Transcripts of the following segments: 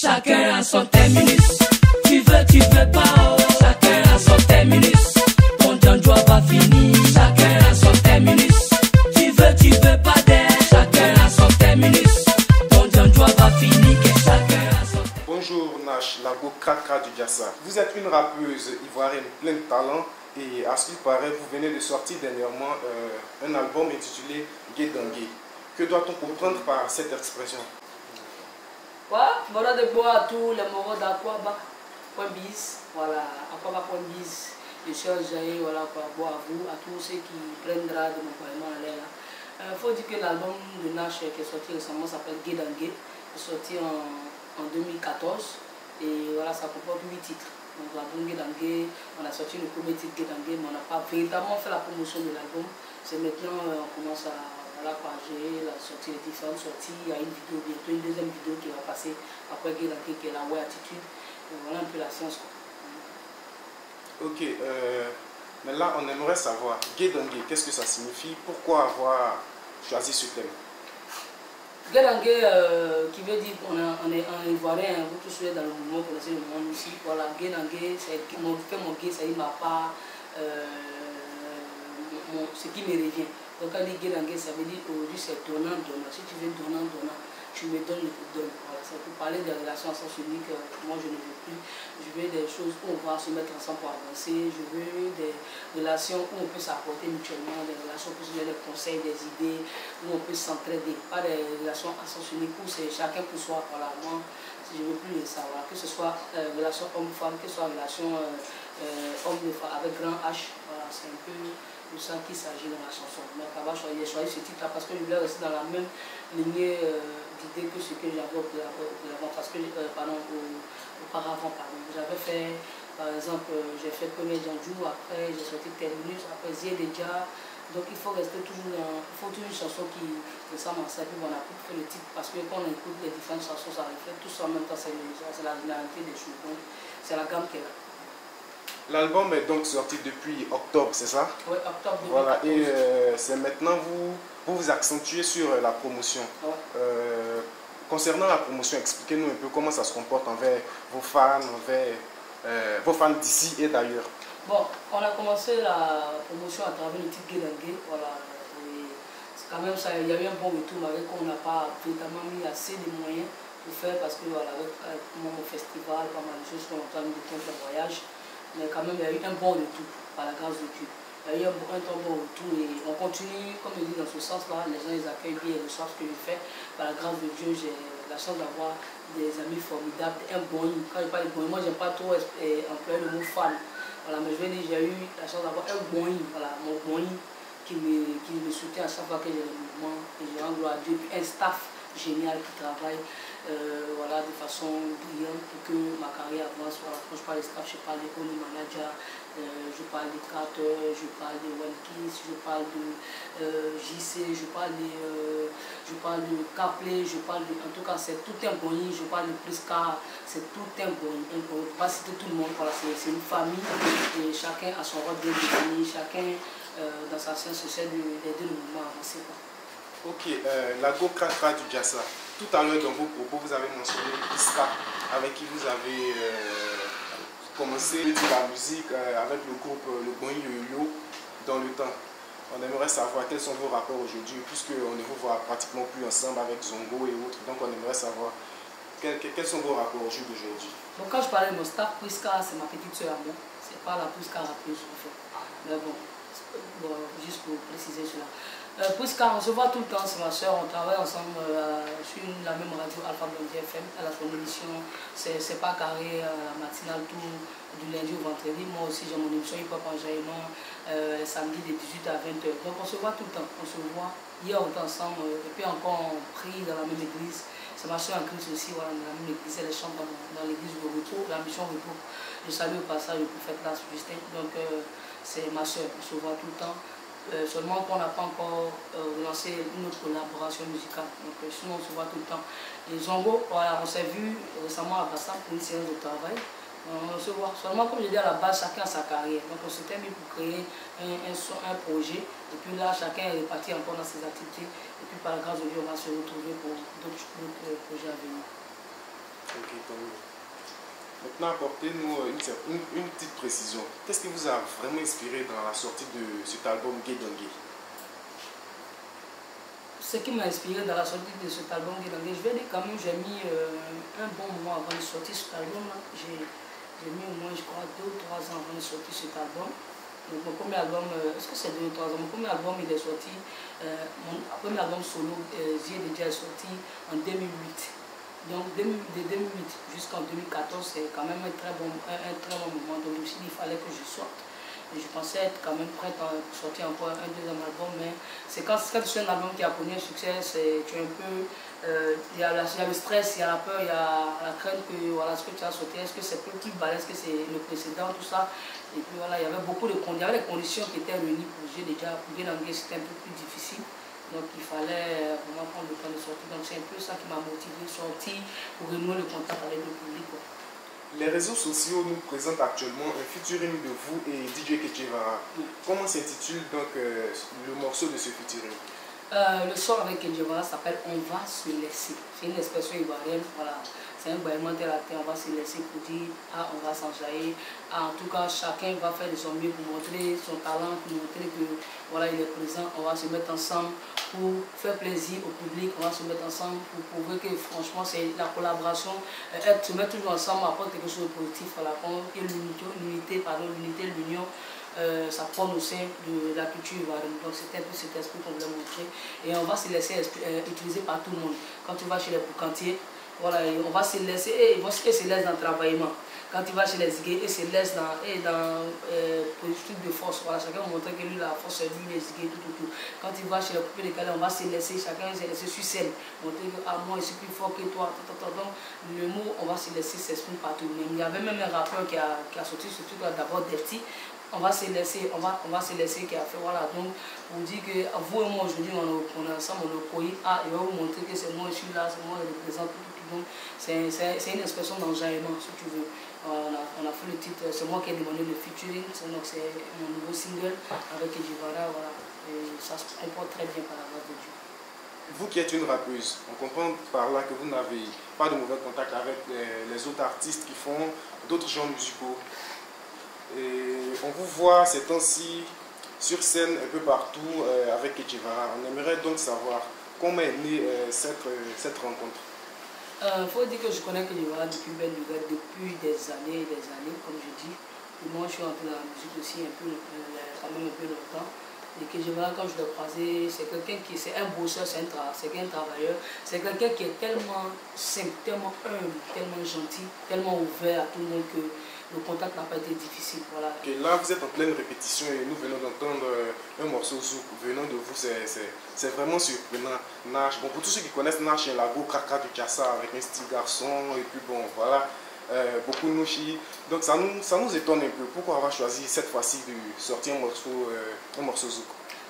Chacun a son terminus. Tu veux, tu veux pas, oh. Chacun a son terminus. Ton John va finir. Chacun a son terminus. Tu veux, tu veux pas. Chacun a son terminus. Ton va finir. Bonjour Nash, la Kaka du Diassa. Vous êtes une rappeuse ivoirienne pleine de talent et à ce qu'il paraît, vous venez de sortir dernièrement euh, un album intitulé Gay Gay. Que doit-on comprendre par cette expression? Voilà, voilà de bois à tous les moraux d'Aquaba, point bis, voilà, Aquaba point bis. Je suis voilà, quoi, bois à vous, à tous ceux qui prendront de mon poème à l'air. Il faut dire que l'album de Nash qui est sorti récemment s'appelle est sorti en, en 2014 et voilà, ça comporte 8 titres. Donc l'album Gay on a sorti le premier titre Gay mais on n'a pas véritablement fait la promotion de l'album. C'est maintenant, euh, on commence à voilà quoi, j'ai la sortie, les différentes sorties. Il y a une vidéo, bientôt une deuxième vidéo qui va passer après qui est la Way Attitude. voilà un peu la science. Ok, euh, mais là on aimerait savoir, gay qu'est-ce que ça signifie? Pourquoi avoir choisi ce thème? Guédangué, euh, qui veut dire qu'on on est un Ivoirien, vous tous dans le mouvement, vous connaissez le monde ici. Voilà, Guédangué, c'est mon fait mon gay, ça y ma euh, ce qui me revient. Donc dit guédangué, ça veut dire aujourd'hui c'est donnant, donnant. Si tu veux donnant, donnant, tu me donnes, je donne. Voilà, c'est pour parler des relations à sens unique, moi je ne veux plus. Je veux des choses où on va se mettre ensemble pour avancer. Je veux des relations où on peut s'apporter mutuellement, des relations où se des conseils, des idées, où on peut s'entraider. Pas des relations à sens unique où c'est chacun pour soi. Voilà, moi, je ne veux plus ça. Voilà. Que ce soit euh, relation homme-femme, que ce soit relation euh, euh homme-femme avec grand H. Voilà, c'est un peu de ça qu'il s'agit dans la chanson. Mais Kaba j'ai choisi ce titre-là parce que je voulais rester dans la même lignée euh, d'idées que ce que j'avais euh, auparavant. J'avais fait, par exemple, euh, j'ai fait Premier Djanjou, après j'ai sorti Terminus, après Zie déjà. Donc il faut rester toujours dans, il faut toujours une chanson qui ressemble à ça, puis on a fait le titre, parce que quand on écoute les différentes chansons, ça reflète tout ça en même temps, c'est la généralité des choses. Donc c'est la gamme qui est là. L'album est donc sorti depuis octobre, c'est ça Oui, octobre 2014. Voilà, et euh, c'est maintenant vous, vous vous accentuez sur euh, la promotion. Euh, concernant la promotion, expliquez-nous un peu comment ça se comporte envers vos fans, envers vos fans d'ici et d'ailleurs. Bon, on a commencé la promotion à travers le titre Gay voilà. C'est quand même ça, il y a eu un bon retour, mais on n'a pas totalement mis assez de moyens pour faire parce que voilà, avec, mon festival, pas mal de choses, on a mis de temps de voyage mais quand même, il y a eu un bon retour par la grâce de Dieu. Il y a eu un, très bon retour et on continue, comme je dis, dans ce sens-là. Les gens les accueillent bien, ils reçoivent ce que je fais. Par la grâce de Dieu, j'ai la chance d'avoir des amis formidables, un bon Quand je parle de bon moi, je n'aime pas trop eh, employer le mot fan. Voilà, mais je vais dire, j'ai eu la chance d'avoir un bon voilà, mon bon qui me, qui me soutient à chaque fois que j'ai le mouvement. Et je rends gloire à Dieu. Puis un staff génial qui travaille euh, voilà, de façon brillante pour que ma carrière avance. Quand je parle de staff, je parle de Holy Manager, euh, je parle de Carter, je parle de Welkis, je parle de euh, JC, je parle de, je parle de Capley, je parle de, en tout cas c'est tout un bon je parle de Prisca, c'est tout un bon Je ne pas citer tout le monde, voilà, c'est une famille et chacun a son rôle bien défini, chacun dans sa science essaie d'aider le mouvement à avancer. Ok, la Go du Jassa. Tout à l'heure dans vos propos, vous avez mentionné Iska, avec qui vous avez euh, commencé la musique euh, avec le groupe Le Bon Yo-Yo dans le temps. On aimerait savoir quels sont vos rapports aujourd'hui, puisqu'on ne vous voit pratiquement plus ensemble avec Zongo et autres. Donc on aimerait savoir quels, sont vos rapports au jour d'aujourd'hui. Donc quand je parlais de mon staff, Priska, c'est ma petite soeur à moi. C'est pas la Priska rappeuse en fait. Mais bon, bon, juste pour préciser cela. Euh, on se voit tout le temps, c'est ma soeur, on travaille ensemble euh, sur la même radio Alpha Blondie FM. Elle a son émission, c'est pas carré, euh, la matinale tout du lundi au vendredi. Moi aussi j'ai mon émission Hip Hop Enjaillement, euh, samedi de 18 à 20h. Donc on se voit tout le temps, on se voit. Hier on était ensemble, et puis encore on prie dans la même église. C'est ma soeur en Christ aussi, voilà, dans la même église, elle chante dans, dans l'église de retour, la mission retour. Je salue au passage le prophète Las Justin, donc c'est ma soeur, on se voit tout le temps. Euh, seulement qu'on n'a pas encore euh, lancé une autre collaboration musicale. Donc euh, sinon on se voit tout le temps. Et Zongo, on s'est vu récemment à Bassa pour une séance de travail. On se voit. Seulement comme je dis à la base, chacun a sa carrière. Donc on s'était mis pour créer un, un, projet. Et puis là, chacun est parti encore dans ses activités. Et puis par la grâce de Dieu, on va se retrouver pour d'autres projets à venir. Maintenant, apportez-nous euh, une, petite précision. Qu'est-ce qui vous a vraiment inspiré dans la sortie de cet album Gay Don't Gay? Ce qui m'a inspiré dans la sortie de cet album, Guédangué, je vais dire quand même, j'ai mis euh, un bon mois avant de sortir cet album-là. J'ai j'ai mis au moins, je crois, deux ou trois ans avant de sortir cet album. Donc mon premier album, euh, est-ce que c'est deux ou trois ans? Mon premier album, il est sorti, mon premier album solo, J'ai déjà sorti en 2008. Donc de de 2008 jusqu'en 2014, c'est quand même un très, bon, un, très bon moment. Donc dit, il fallait que je sorte. Et je pensais être quand même prête à sortir encore un deuxième album, mais c'est quand, c'est un album qui a connu un succès, c'est tu es un peu, euh, il y, a le stress, il y a la peur, il y a la crainte que voilà ce que tu as sauté, est-ce que c'est plus plus balèze que c'est le précédent, tout ça. Et puis voilà, il y avait beaucoup de conditions, il y avait les conditions qui étaient réunies pour j'ai déjà pour bien anglais, c'était un peu plus difficile. Donc il fallait vraiment prendre le temps de sortir. Donc c'est un peu ça qui m'a motivé de sortir pour renouer le contact avec le public. quoi. Les réseaux sociaux nous présentent actuellement un featuring de vous et DJ Ketchevara. Oui. Comment s'intitule donc euh, le morceau de ce featuring Euh, le son avec Kendjevara s'appelle On va se laisser. C'est une expression ivoirienne, voilà. C'est un bâillement terre à terre, on va se laisser pour dire, ah, on va s'enjailler. Ah, en tout cas, chacun va faire de son mieux pour montrer son talent, pour montrer que, voilà, il est présent. On va se mettre ensemble pour faire plaisir au public, on va se mettre ensemble pour prouver que, franchement, c'est la collaboration. Euh, être, se mettre toujours ensemble apporte quelque chose de positif. Qu'on- que l'unité, pardon, l'unité, l'union, euh, ça prend au sein de la culture. Donc c'était un peu cet esprit qu'on voulait montrer. Et on va se laisser euh, utiliser par tout le monde. Quand tu vas chez les boucantiers, voilà, on va se laisser, et ils vont se laissent dans le travaillement. Quand tu vas chez les gays, ils se laissent dans, et dans euh, de force. Voilà, chacun va montrer que lui, la force, lui, les gays, tout, tout, tout. Quand tu vas chez les coupés décalés, on va se laisser, chacun se laisser sur scène. Montrer que, ah, moi, je suis plus fort que toi. Donc, le mot, on va se laisser s'exprimer partout. Mais il y avait même un rappeur qui a, qui a sorti ce truc-là, d'abord Defty on va se laisser, on va, on va se laisser qui a fait, voilà, donc on dit que vous et moi aujourd'hui on, est- ensemble, on est coït, ah, il va vous montrer que c'est moi, je suis là, c'est moi, je représente tout, donc c'est une expression d'enjaillement, si tu veux. Euh, On a, fait le titre, c'est moi qui ai demandé le featuring, donc c'est mon nouveau single avec Ejivara, voilà, et ça se comporte très bien par la grâce de Dieu. Vous qui êtes une rappeuse, on comprend par là que vous n'avez pas de mauvais contact avec les, autres artistes qui font d'autres genres musicaux. Et on vous voit ces temps-ci sur scène un peu partout euh, avec Ketchevara. On aimerait donc savoir comment est née euh, euh, cette rencontre. Il faut dire que je connais que Ejivara depuis belle lurette, depuis des années et des années, comme je dis. Moi, je suis entré dans la musique aussi un peu, euh, quand même un peu longtemps. Et que je vois quand je l'ai croisé, c'est quelqu'un qui, c'est un bosseur, c'est un, un travailleur, c'est quelqu'un qui est tellement simple, tellement humble, tellement gentil, tellement ouvert à tout le monde que le contact n'a pas été difficile. Voilà. Et là, vous êtes en pleine répétition et nous venons d'entendre euh, un morceau zouk venant de vous. C'est- vraiment surprenant. Nash, bon, pour tous ceux qui connaissent Nash, c'est la go Kraka du Kassa avec un style garçon. Et puis bon, voilà, euh, beaucoup de Nushi. Donc ça nous, ça nous étonne un peu. Pourquoi avoir choisi cette fois-ci de sortir un morceau, euh, un morceau zouk?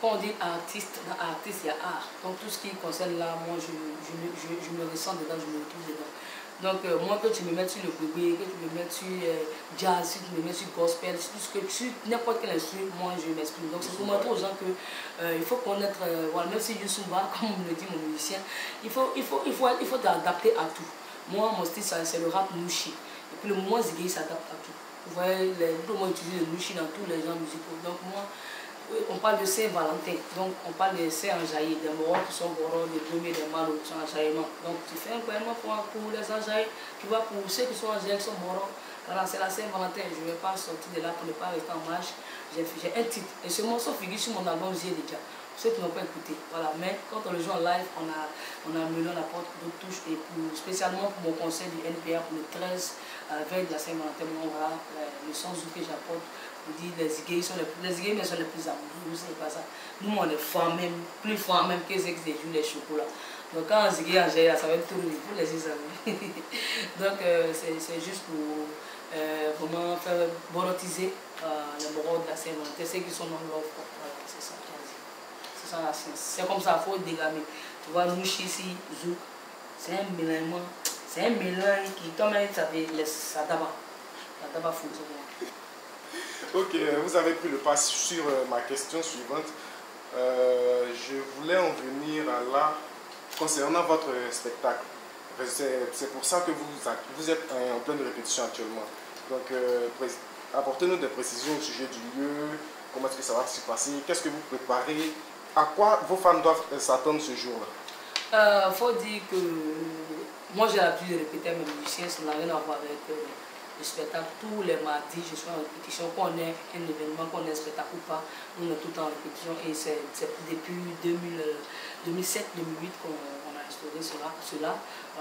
Quand on dit artiste, dans artiste, il y a art. Donc tout ce qui concerne là, moi, je, je, je, je me ressens dedans, je me retrouve dedans. Donc euh, moi, que tu me mettes sur le bébé, que tu me mettes sur euh, jazz, que tu me mettes sur gospel, sur tout ce que sur n'importe quel instrument, moi, je m'exprime. Donc c'est pour montrer aux gens que euh, faut connaître, euh, voilà, même si Youssoumba, comme me le dit mon musicien, il faut, il faut, il faut, il faut t'adapter à tout. Moi, mon style, c'est le rap nushi. Et puis le mouvement Ziggy s'adapte à tout. Vous voyez, les, tout le monde utilise le nushi dans tous les genres musicaux. Donc moi, on parle de Saint-Valentin, donc on parle de Saint-Enjaillé, des morons qui sont morons, des premiers, des malos qui sont enjaillements. Donc tu fais un gouvernement pour, les enjaillés, tu vois, pour ceux qui sont enjaillés, qui sont morons. Voilà, c'est la Saint-Valentin, je ne vais pas sortir de là pour ne pas rester en marche. J'ai un titre, et ce morceau figure sur mon album J'ai déjà. Ceux qui n'ont pas écouté, voilà. Mais quand on le joue en live, on a, on a mené la porte d'autres touches, et pour, spécialement pour mon concert du NPA pour le 13, euh, veille de la Saint-Valentin, moi, voilà, euh, le son que j'apporte on dit les gays sont les plus, les gays sont les plus amoureux, c'est pas ça. Nous, on est forts même, plus forts même que ceux qui jouent les chocolats. Donc quand on zigué en géant, ça va être tout pour les amis. Donc euh, c'est juste pour euh, vraiment faire borotiser euh, les moraux de la Saint-Valentin, ceux qui sont dans l'offre. Voilà, c'est ça dit. C'est ça la science. C'est comme ça, il faut dégamer. Tu vois, nous ici, Zouk, c'est un mélange, c'est un mélange qui, comme ça fait, ça tabac. Ça c'est bon. Ok, euh, vous avez pris le pas sur euh, ma question suivante. Euh, je voulais en venir à là concernant votre spectacle C'est pour ça que vous, êtes en pleine répétition actuellement. Donc, euh, apportez-nous des précisions au sujet du lieu, comment est-ce que ça va se passer, qu'est-ce que vous préparez, à quoi vos fans doivent s'attendre ce jour-là? Il euh, faut dire que moi j'ai l'habitude de répéter mes musiciens, ça n'a rien à voir avec euh, le spectacle. Tous les mardis, je suis en répétition. Qu'on ait un événement, qu'on ait un spectacle ou pas, on est tout en répétition. Et c'est depuis 2007-2008 qu'on a instauré cela. cela.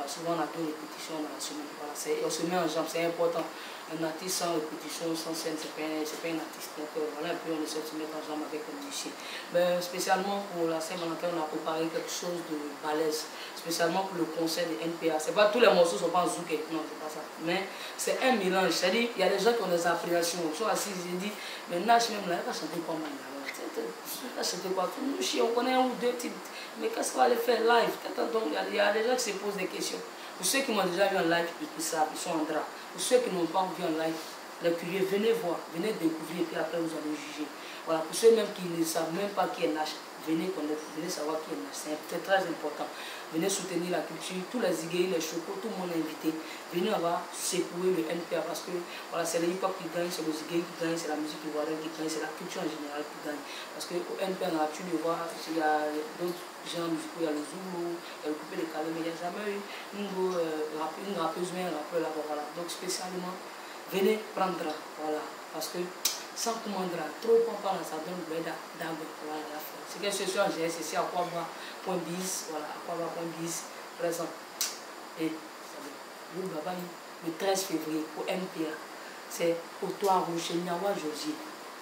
souvent on a deux répétitions dans la semaine. Voilà, on se met en jambe, c'est important un artiste sans répétition, sans scène, c'est pas, pas un artiste. Donc euh, voilà peu, on essaie de se mettre en jambe avec un musicien. Mais spécialement pour la Saint-Valentin, on a préparé quelque chose de balèze, spécialement pour le concert de NPA. C'est pas tous les morceaux sont pas en zouk, non, c'est pas ça. Mais c'est un mélange. C'est-à-dire, il y a des gens qui ont des appréhensions. Ils sont assis, ils disent, mais Nash même là, il va chanter. Il va chanter quoi? Nous, on connaît un ou deux titres. Mais qu'est-ce qu'on va aller faire live? Il y a des gens qui se posent des questions. Pour ceux qui m'ont déjà vu en live et savent, ils sont en drap. Pour ceux qui n'ont pas vu en live, les curieux, venez voir, venez découvrir et puis après vous allez juger. Voilà, pour ceux même qui ne savent même pas qui est Nash, venez connaître, venez savoir qui est Nash. C'est très important. Venez soutenir la culture, tous les iguilles, les chocos, tout le monde est invité. Venez avoir secouer le NPA parce que voilà, c'est le hip-hop qui gagne, c'est le zigué qui gagne, c'est la musique ivoirienne qui gagne, c'est la culture en général qui gagne. Parce qu'au NPA, on a tu le vois, il y a d'autres genre musicaux, il y a le Zulu, il y a le coupé de calme, mais il n'y a jamais eu une, euh, une rappeuse, mais un rappeur là-bas. Voilà. Donc spécialement, venez prendre, voilà, parce que sans commander, trop on parle, ça donne le d'agua. Voilà, c'est que ce soit GS, c'est à quoi point bis, voilà, à quoi point bis, présent. Et le baba, le 13 février, pour MPA, c'est au toit rouge, chez Niawa Josier.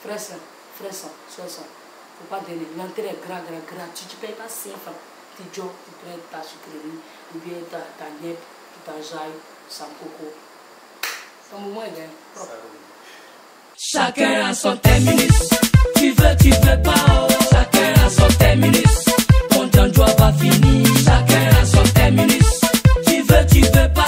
Frère Saint, frère Saint, sois Saint faut pas donner. L'entrée est grand, grand, gratuit. Tu ne payes pas 5 francs. Tu joues, tu prends ta sucrerie, ou bien ta, ta niette, ta jaille, sans coco. Ton moment est bien propre. Chacun a son terminus. Tu veux, tu veux pas. Oh. Chacun a son terminus. Ton temps doit pas finir. Chacun a son terminus. Tu veux, tu veux pas.